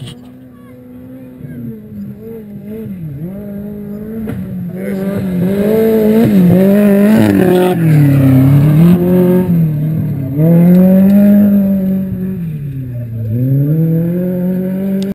Mm-hmm.